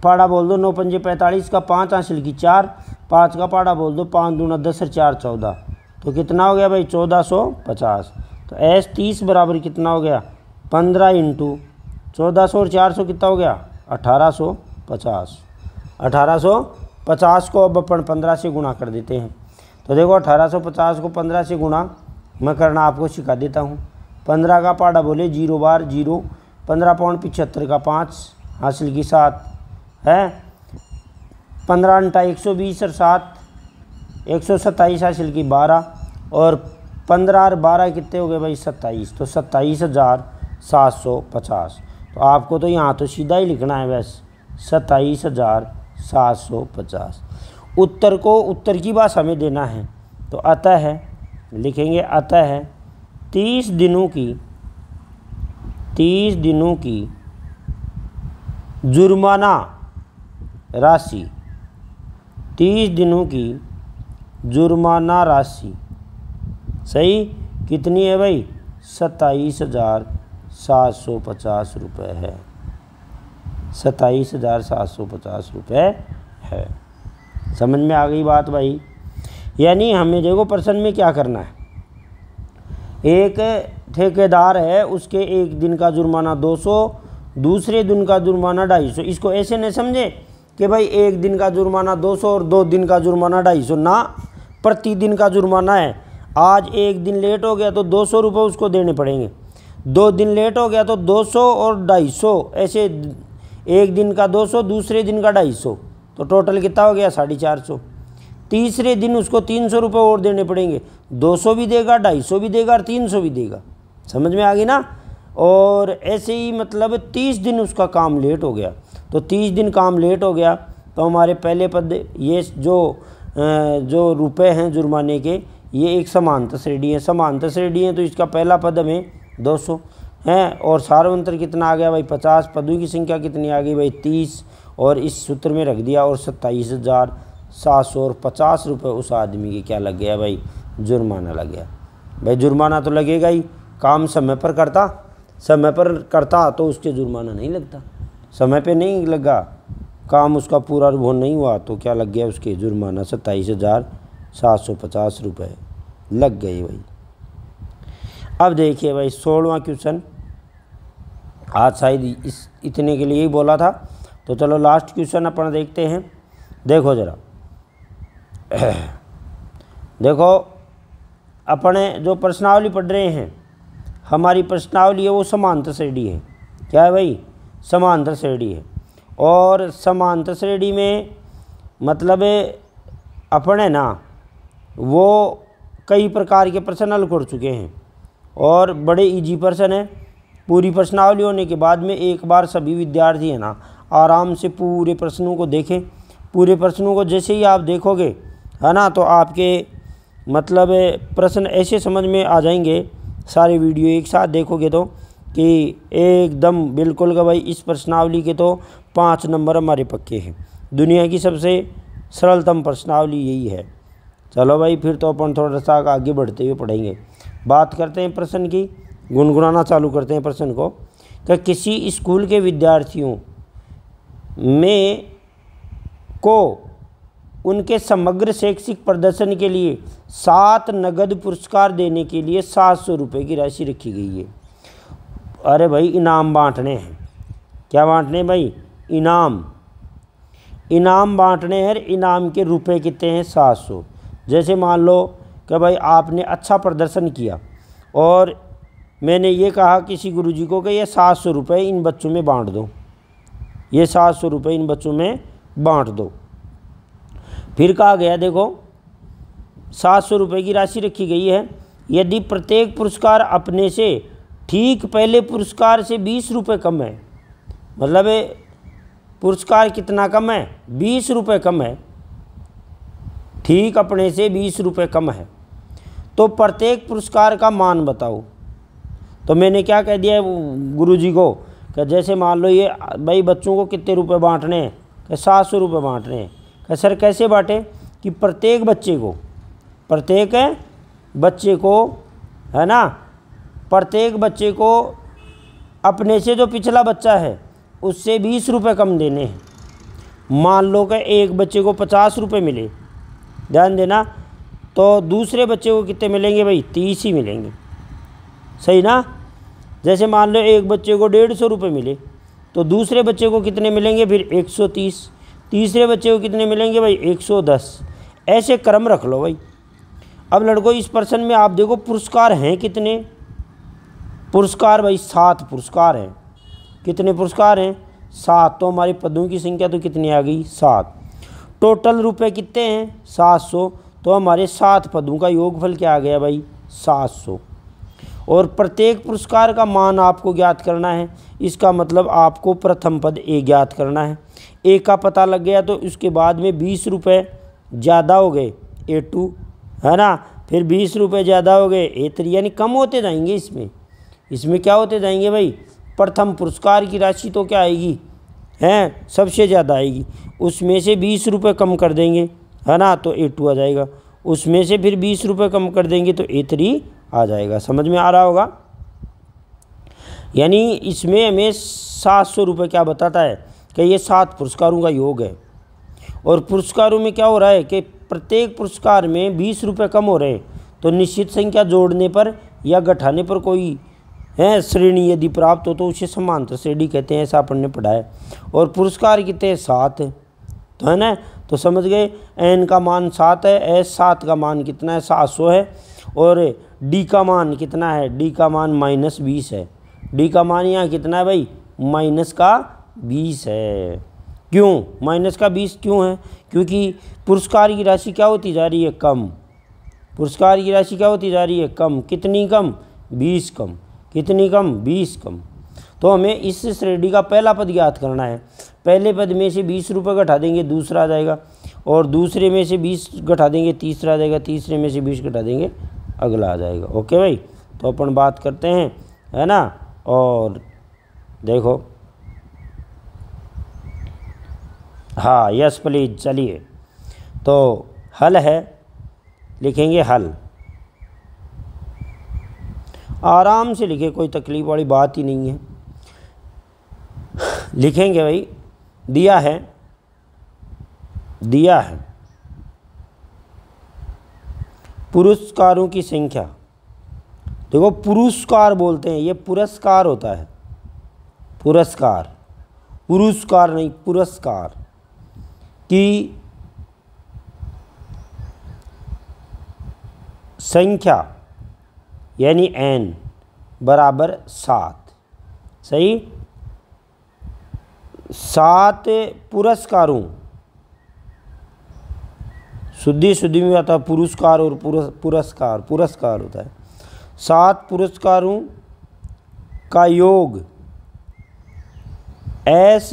S1: पाड़ा बोल दो नौ पंजे पैंतालीस का पाँच हासिल की चार, पाँच का पाड़ा बोल दो पाँच दूना दस और चार चौदह। तो कितना हो गया भाई? चौदह सौ पचास। तो एस तीस बराबर कितना हो गया? पंद्रह इंटू चौदह सौ और चार सौ कितना हो गया? अठारह सौ पचास। अठारह सौ पचास को अब अपन पंद्रह से गुणा कर देते हैं। तो देखो अठारह सौ पचास को पंद्रह से गुणा मैं करना आपको सिखा देता हूँ। पंद्रह का पाड़ा बोले ज़ीरो बार ज़ीरो, पंद्रह पौंड पिछहत्तर का पाँच, हासिल की सात। है? पंद्रह अंटा एक सौ बीस और सात, एक सौ सत्ताईस हासिल की बारह, और पंद्रह और बारह कितने हो गए भाई? सत्ताईस। तो सत्ताईस हज़ार सात सौ पचास। तो आपको तो यहाँ तो सीधा ही लिखना है बस। सत्ताईस हज़ार सात सौ पचास। उत्तर को, उत्तर की भाषा में देना है। तो अतः है, लिखेंगे अतः है, तीस दिनों की, तीस दिनों की जुर्माना राशि। तीस दिनों की जुर्माना राशि। सही कितनी है भाई? सत्ताईस हज़ार सात सौ पचास रुपये है। सत्ताईस हज़ार सात सौ पचास रुपये है। समझ में आ गई बात भाई? यानी हमें देखो प्रश्न में क्या करना है? एक ठेकेदार है, उसके एक दिन का जुर्माना दो सौ, दूसरे दिन का जुर्माना ढाई सौ। इसको ऐसे नहीं समझे कि भाई एक दिन का जुर्माना दो सौ और दो दिन का जुर्माना ढाई सौ। ना प्रतिदिन का जुर्माना है। आज एक दिन लेट हो गया तो दो सौ रुपये उसको देने पड़ेंगे। दो दिन लेट हो गया तो दो सौ और ढाई सौ। ऐसे एक दिन का दो सौ, दूसरे दिन का ढाई सौ। तो टोटल कितना हो गया? साढ़े चार सौ। तीसरे दिन उसको तीन सौ रुपये और देने पड़ेंगे। दो सौ भी देगा, ढाई सौ भी देगा और तीन सौ भी देगा। समझ में आ गई ना? और ऐसे ही मतलब तीस दिन उसका काम लेट हो गया। तो तीस दिन काम लेट हो गया तो हमारे पहले पद ये जो जो रुपए हैं जुर्माने के, ये एक समानता श्रेणी है। समानता श्रेणी है तो इसका पहला पद हमें दो सौ है, और सार्वंतर कितना आ गया भाई? पचास। पदों की संख्या कितनी आ गई भाई? तीस। और इस सूत्र में रख दिया और सत्ताईस हज़ार सात सौ और पचास रुपये उस आदमी के क्या लग गया भाई? जुर्माना लग गया। भाई जुर्माना तो लगेगा ही। काम समय पर करता। समय पर करता तो उसके जुर्माना नहीं लगता। समय पे नहीं लगा। काम उसका पूरा वो नहीं हुआ तो क्या लग गया उसके जुर्माना? सत्ताईस हज़ार सात सौ पचास रुपये लग गए भाई। अब देखिए भाई, सोलवा क्वेश्चन। आज शायद इस, इतने के लिए ही बोला था। तो चलो लास्ट क्वेश्चन अपन देखते हैं। देखो ज़रा। देखो, अपने जो प्रश्नावली पढ़ रहे हैं, हमारी प्रश्नावली है वो समांतर श्रेणी है। क्या है भाई? समांतर श्रेणी है। और समांतर श्रेणी में मतलब अपने ना, वो कई प्रकार के प्रश्न हल कर चुके हैं। और बड़े इजी प्रश्न है। पूरी प्रश्नावली होने के बाद में एक बार सभी विद्यार्थी है ना, आराम से पूरे प्रश्नों को देखें। पूरे प्रश्नों को जैसे ही आप देखोगे, है ना तो आपके मतलब प्रश्न ऐसे समझ में आ जाएँगे। सारे वीडियो एक साथ देखोगे तो कि एकदम बिल्कुल का भाई इस प्रश्नावली के तो पाँच नंबर हमारे पक्के हैं। दुनिया की सबसे सरलतम प्रश्नावली यही है। चलो भाई, फिर तो अपन थोड़ा सा आगे बढ़ते हुए पढ़ेंगे। बात करते हैं प्रश्न की, गुनगुनाना चालू करते हैं प्रश्न को, कि किसी स्कूल के विद्यार्थियों में को उनके समग्र शैक्षिक प्रदर्शन के लिए सात नगद पुरस्कार देने के लिए सात सौ रुपये की राशि रखी गई है। अरे भाई, इनाम बांटने हैं। क्या बांटने भाई? इनाम। इनाम बांटने हैं इनाम के रुपए कितने हैं? सात सौ। जैसे मान लो कि भाई आपने अच्छा प्रदर्शन किया और मैंने ये कहा किसी गुरुजी को कि ये सात सौ रुपये इन बच्चों में बांट दो। ये सात सौ रुपये इन बच्चों में बांट दो। फिर कहा गया, देखो, सात सौ रुपये की राशि रखी गई है। यदि प्रत्येक पुरस्कार अपने से ठीक पहले पुरस्कार से बीस रुपये कम है। मतलब पुरस्कार कितना कम है? बीस रुपये कम है। ठीक अपने से बीस रुपये कम है। तो प्रत्येक पुरस्कार का मान बताओ। तो मैंने क्या कह दिया गुरु जी को? कि जैसे मान लो ये, भाई बच्चों को कितने रुपए बांटने हैं? कि सात सौ रुपये बांटने हैं। कि सर कैसे बांटे? कि प्रत्येक बच्चे को। प्रत्येक बच्चे को, है ना? प्रत्येक बच्चे को अपने से जो पिछला बच्चा है, उससे बीस रुपये कम देने हैं। मान लो कि एक बच्चे को पचास रुपये मिले, ध्यान देना तो दूसरे बच्चे को कितने मिलेंगे भाई? तीस ही मिलेंगे। सही ना? जैसे मान लो एक बच्चे को डेढ़ सौ रुपये मिले तो दूसरे बच्चे को कितने मिलेंगे? फिर एक सौ तीस। तीसरे बच्चे को कितने मिलेंगे भाई? एक सौ दस। ऐसे क्रम रख लो भाई। अब लड़कों, इस प्रश्न में आप देखो, पुरस्कार हैं कितने? पुरस्कार भाई, सात पुरस्कार हैं। कितने पुरस्कार हैं? सात। तो हमारे पदों की संख्या तो कितनी आ गई? सात। टोटल रुपए कितने हैं? सात सौ। तो हमारे सात पदों का योगफल क्या आ गया भाई? सात सौ। और प्रत्येक पुरस्कार का मान आपको ज्ञात करना है। इसका मतलब आपको प्रथम पद ए ज्ञात करना है। ए का पता लग गया तो उसके बाद में बीस रुपये ज़्यादा हो गए। ए टू, है ना? फिर बीस रुपये ज़्यादा हो गए। ए थ्री, यानी कम होते जाएँगे इसमें। इसमें क्या होते जाएँगे भाई? प्रथम पुरस्कार की राशि तो क्या आएगी? हैं? सबसे ज़्यादा आएगी। उसमें से बीस रुपये कम कर देंगे, है ना? तो ए टू आ जाएगा। उसमें से फिर बीस रुपये कम कर देंगे तो ए थ्री आ जाएगा। समझ में आ रहा होगा? यानी इसमें हमें सात सौ रुपये क्या बताता है कि ये सात पुरस्कारों का योग है। और पुरस्कारों में क्या हो रहा है कि प्रत्येक पुरस्कार में बीस रुपये कम हो रहे हैं तो निश्चित संख्या जोड़ने पर या घटाने पर कोई है, श्रेणी यदि प्राप्त हो तो उसे समांतर श्रेणी कहते हैं, ऐसा अपन ने पढ़ा है। और पुरस्कार कितने सात। तो है ना? तो समझ गए? एन का मान सात है, एस सात का मान कितना है? सात सौ है। और डी का मान कितना है? डी का मान माइनस बीस है। डी का मान यहाँ कितना है भाई? माइनस का बीस है। क्यों? माइनस का बीस क्यों है? क्योंकि पुरस्कार की राशि क्या होती जा रही है? कम। पुरस्कार की राशि क्या होती जा रही है? कम। कितनी कम? बीस कम। कितनी कम? बीस कम। तो हमें इस श्रेणी का पहला पद ज्ञात करना है। पहले पद में से बीस रुपये घटा देंगे, दूसरा आ जाएगा। और दूसरे में से बीस घटा देंगे, तीसरा आ जाएगा। तीसरे में से बीस घटा देंगे, अगला आ जाएगा। ओके भाई? तो अपन बात करते हैं, है ना? और देखो। हाँ यस प्लीज़, चलिए। तो हल है, लिखेंगे हल। आराम से लिखे, कोई तकलीफ़ वाली बात ही नहीं है। लिखेंगे भाई, दिया है दिया है। पुरस्कारों की संख्या। देखो, पुरस्कार बोलते हैं, ये पुरस्कार होता है। पुरस्कार। पुरस्कार नहीं, पुरस्कार। की संख्या। यानी एन बराबर सात। सही? सात पुरस्कारों। शुद्धि शुद्धि में आता है पुरस्कार और पुरस्कार पुरस्कार होता है। सात पुरस्कारों का योग। एस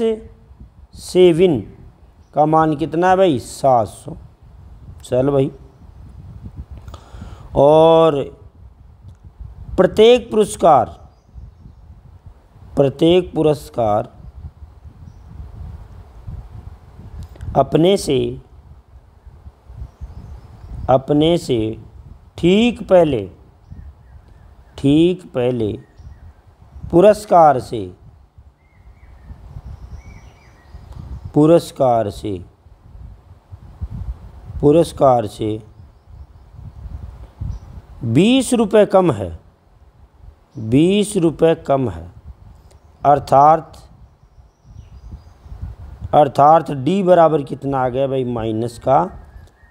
S1: सेविन का मान कितना है भाई? सात सौ। चल भाई। और प्रत्येक पुरस्कार प्रत्येक पुरस्कार अपने से अपने से ठीक पहले ठीक पहले पुरस्कार से पुरस्कार से पुरस्कार से बीस रुपये कम है। बीस रुपये कम है। अर्थात अर्थात डी बराबर कितना आ गया भाई? माइनस का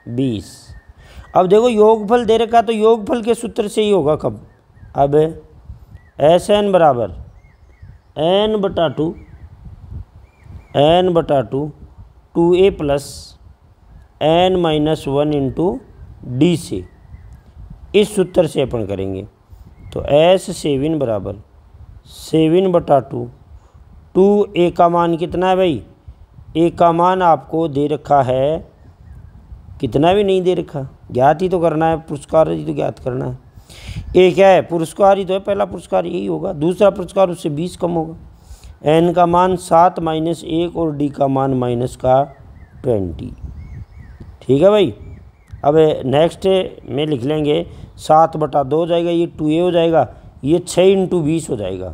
S1: बीस। अब देखो, योगफल दे रखा तो योगफल के सूत्र से ही होगा कब? अब एस एन बराबर एन बटा टू, एन बटा two two A plus N minus one into D से। इस सूत्र से अपन करेंगे। तो एस सेविन बराबर, सेविन बटा टू टू ए का मान कितना है भाई? ए का मान आपको दे रखा है, कितना भी नहीं दे रखा, ज्ञात ही तो करना है, पुरस्कार ही तो ज्ञात करना है। ए क्या है? पुरस्कार ही तो है, पहला पुरस्कार यही होगा, दूसरा पुरस्कार उससे बीस कम होगा। एन का मान सात माइनस एक और डी का मान माइनस का ट्वेंटी। ठीक है भाई? अब नेक्स्ट में लिख लेंगे सात बटा दो हो जाएगा, ये टू ए हो जाएगा, ये छः इंटू बीस हो जाएगा।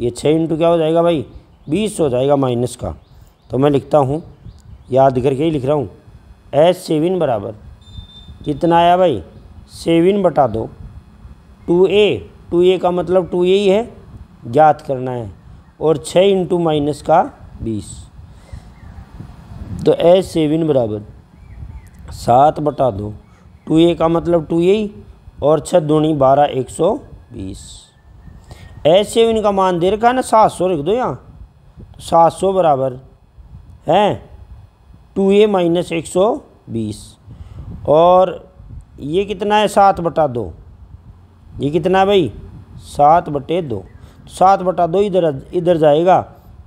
S1: ये छः इंटू क्या हो जाएगा भाई? बीस हो जाएगा माइनस का। तो मैं लिखता हूँ, याद करके ही लिख रहा हूँ। एस सेविन बराबर, कितना आया भाई? सेविन बटा दो। टू ए टू ए का मतलब टू ए ही है, ज्ञात करना है। और छः इंटू माइनस का बीस। तो एस सेविन बराबर, सात बटा दो। टू ए का मतलब टू ए ही और छः दूनी बारह एक सौ बीस। ऐसे सेविन का मान दे रखा है ना, सात सौ लिख दो यहाँ। तो सात सौ बराबर हैं, टू ए माइनस एक सौ बीस। और ये कितना है, सात बटा दो। ये कितना है भाई? सात बटे दो। सात बटा दो इधर इधर जाएगा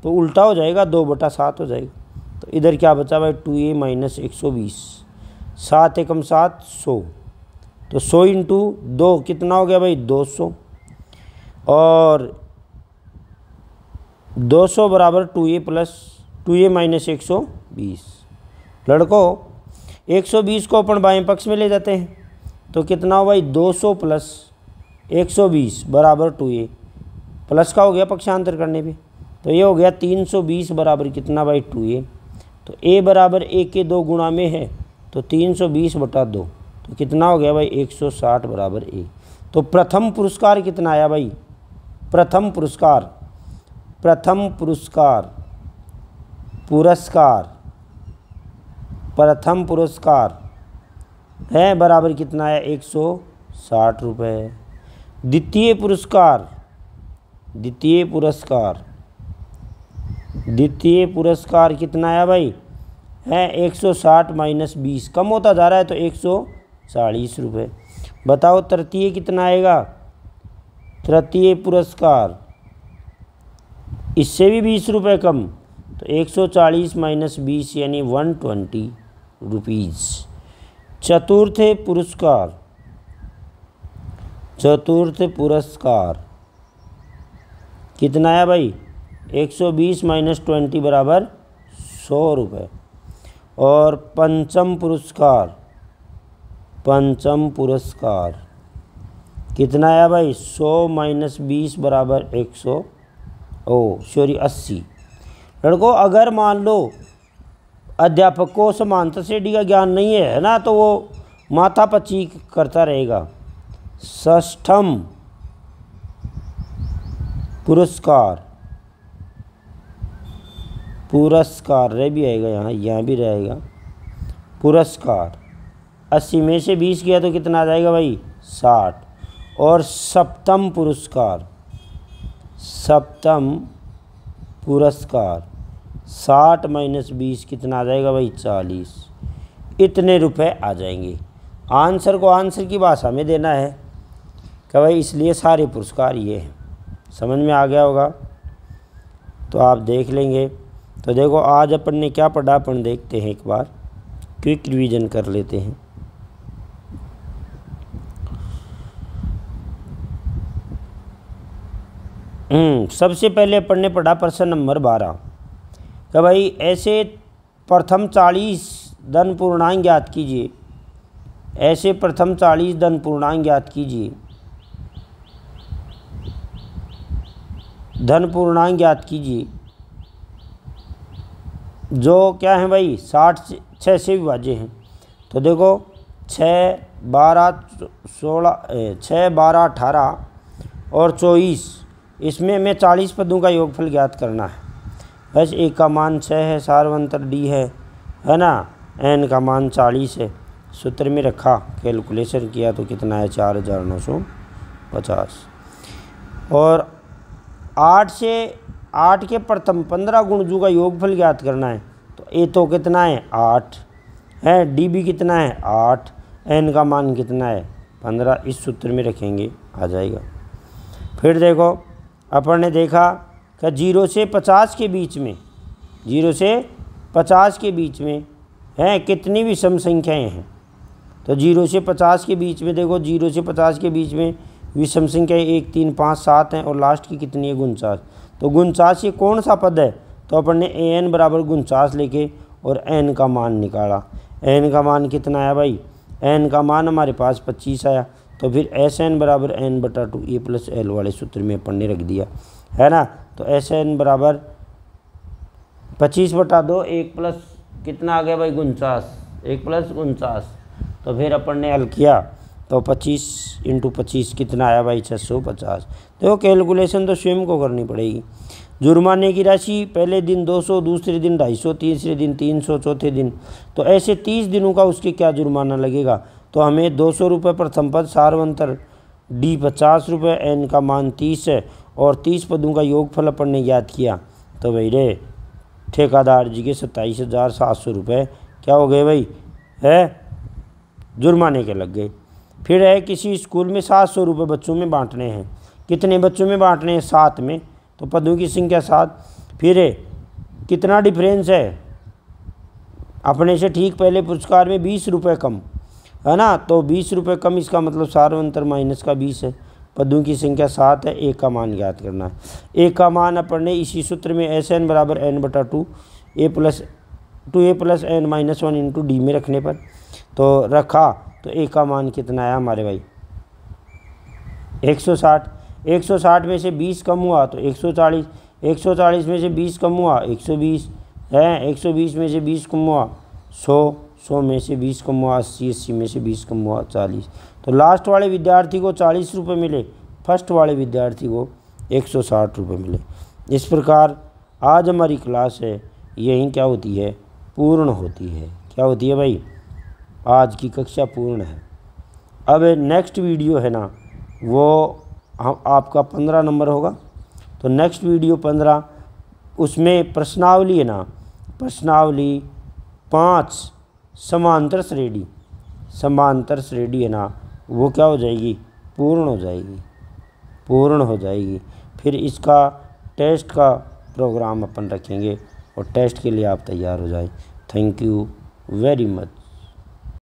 S1: तो उल्टा हो जाएगा, दो बटा सात हो जाएगा। तो इधर क्या बचा भाई? टू ए माइनस एक सौ बीस। सात एकम सात सौ। तो सौ इंटू दो कितना हो गया भाई? दो सौ। और दो सौ बराबर two A plus two A minus एक सौ बीस। लड़कों, एक सौ बीस को अपन बाएँ पक्ष में ले जाते हैं। तो कितना हो भाई? दो सौ प्लस एक सौ बीस बराबर टू ए। प्लस का हो गया पक्षांतर करने पे। तो ये हो गया तीन सौ बीस बराबर कितना भाई? Two A. तो ए बराबर ए के दो गुणा में है तो तीन सौ बीस बटा दो। कितना हो गया भाई? एक सौ साठ बराबर ए। तो प्रथम पुरस्कार कितना आया भाई? प्रथम पुरस्कार प्रथम पुरस्कार पुरस्कार, प्रथम पुरस्कार है बराबर कितना आया एक सौ साठ रुपये द्वितीय पुरस्कार द्वितीय पुरस्कार द्वितीय पुरस्कार कितना आया भाई? है एक सौ साठ माइनस बीस। कम होता जा रहा है तो एक सौ चालीस रुपये। बताओ तृतीय कितना आएगा? तृतीय पुरस्कार। इससे भी बीस रुपये कम। तो एक सौ चालीस माइनस बीस यानी वन ट्वेंटी रुपीज़ चतुर्थ पुरस्कार। चतुर्थ पुरस्कार। कितना है भाई? एक सौ बीस माइनस ट्वेंटी बराबर सौ रुपये। और पंचम पुरस्कार। पंचम पुरस्कार। कितना आया भाई? सौ माइनस बीस बराबर एक सौ। ओ सॉरी अस्सी। लड़कों, अगर मान लो अध्यापक को समानता डी का ज्ञान नहीं है ना तो वो माथा पची करता रहेगा। ष्ठम पुरस्कार। पुरस्कार भी आएगा यहाँ यहाँ भी रहेगा। पुरस्कार। अस्सी में से बीस किया तो कितना आ जाएगा भाई? साठ। और सप्तम पुरस्कार। सप्तम पुरस्कार। साठ माइनस बीस कितना आ जाएगा भाई? चालीस। इतने रुपए आ जाएँगे। आंसर को आंसर की भाषा में देना है। कि भाई? इसलिए सारे पुरस्कार ये हैं। समझ में आ गया होगा? तो आप देख लेंगे। तो देखो, आज अपन ने क्या पढ़ा? अपन देखते हैं एक बार। क्विक रिवीजन कर लेते हैं। सबसे पहले अपन ने पढ़ा प्रश्न नंबर बारह। कि भाई, ऐसे प्रथम चालीस धन पूर्णांक ज्ञात कीजिए। ऐसे प्रथम चालीस धन पूर्णांक ज्ञात कीजिए। धन पूर्णांक ज्ञात कीजिए। जो क्या है भाई, साठ छः से विभाज्य हैं। तो देखो छः बारह सोलह छः बारह अठारह और चौबीस। इसमें हमें चालीस पदों का योगफल ज्ञात करना है। बस एक का मान छः है, सार्वंतर डी है है ना? एन का मान चालीस है। सूत्र में रखा, कैलकुलेशन किया तो कितना है? चार हज़ार नौ सौ पचास। और आठ से, आठ के प्रथम पंद्रह गुणजों का योगफल ज्ञात करना है तो ए तो कितना है? आठ। है? डी भी कितना है? आठ। एन का मान कितना है? पंद्रह। इस सूत्र में रखेंगे, आ जाएगा। फिर देखो अपन ने देखा कि ज़ीरो से पचास के बीच में, ज़ीरो से पचास के बीच में हैं, कितनी भी सम संख्याएँ हैं। तो ज़ीरो से पचास के बीच में देखो, ज़ीरो से पचास के बीच में विषम संख्याएँ एक, तीन, पाँच, सात हैं और लास्ट की कितनी है? गुनचास तो गुनचास ये कौन सा पद है? तो अपन ने ए एन बराबर गुनचास लेके और एन का मान निकाला। एन का मान कितना आया भाई? एन का मान हमारे पास पच्चीस आया। तो फिर एस एन बराबर एन बटा टू ए प्लस एल वाले सूत्र में अपन ने रख दिया, है ना? तो एस एन बराबर पच्चीस बटा दो, एक प्लस कितना आ गया भाई? उनचास। एक प्लस उनचास। तो फिर अपन ने हल किया तो पच्चीस इंटू पच्चीस कितना आया भाई? छः सौ पचास। देखो, कैलकुलेशन तो स्वयं को करनी पड़ेगी। जुर्माने की राशि पहले दिन 200 दूसरे दिन 250 तीसरे दिन 300 चौथे दिन। तो ऐसे 30 दिनों का उसके क्या जुर्माना लगेगा? तो हमें दो सौ रुपये प्रथम पद सार्वंतर डी पचास रुपये, एन का मान तीस है, और तीस पदों का योगफल अपन ने याद किया। तो भाई रे, ठेकादार जी के सत्ताईस हज़ार सात सौ रुपये। क्या हो गए भाई? है? जुर्माने के लग गए। फिर है, किसी स्कूल में सात सौ रुपये बच्चों में बांटने हैं। कितने बच्चों में बांटने हैं? सात में। तो पदों की संख्या सात। फिर है, कितना डिफरेंस है? अपने से ठीक पहले पुरस्कार में बीस रुपये कम। है ना? तो बीस रुपये कम इसका मतलब सार्वंतर माइनस का बीस है। पदों की संख्या सात है, एक का मान ज्ञात करना है। एक का मान अपन ने इसी सूत्र में एस एन बराबर एन बटा two, A plus, two A plus N minus one into D में रखने पर। तो रखा तो ए का मान कितना आया हमारे भाई? 160 160 में से 20 कम हुआ तो 140 140 में से 20 कम हुआ 120 है 120 में से 20 कम हुआ 100 100 में से 20 कम हुआ 80 अस्सी में से 20 कम हुआ 40 तो लास्ट वाले विद्यार्थी को चालीस रुपये मिले फ़र्स्ट वाले विद्यार्थी को एक सौ साठ रुपये मिले। इस प्रकार आज हमारी क्लास है, यही क्या होती है? पूर्ण होती है। क्या होती है भाई? आज की कक्षा पूर्ण है। अब नेक्स्ट वीडियो है ना, वो हम, आपका पंद्रह नंबर होगा। तो नेक्स्ट वीडियो पंद्रह, उसमें प्रश्नावली है ना, प्रश्नावली पाँच समांतर श्रेणी। समांतर श्रेणी है ना, वो क्या हो जाएगी? पूर्ण हो जाएगी। पूर्ण हो जाएगी। फिर इसका टेस्ट का प्रोग्राम अपन रखेंगे और टेस्ट के लिए आप तैयार हो जाए। Thank you very much